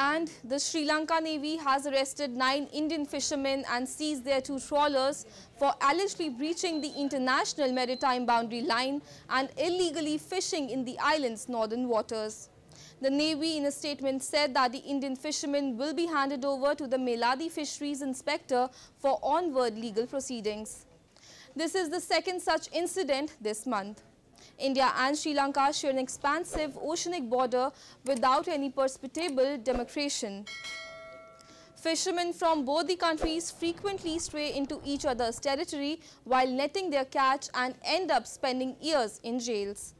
And the Sri Lanka Navy has arrested nine Indian fishermen and seized their two trawlers for allegedly breaching the international maritime boundary line and illegally fishing in the island's northern waters. The Navy in a statement said that the Indian fishermen will be handed over to the Mailadi Fisheries Inspector for onward legal proceedings. This is the second such incident this month. India and Sri Lanka share an expansive oceanic border without any perceptible demarcation. Fishermen from both the countries frequently stray into each other's territory while netting their catch and end up spending years in jails.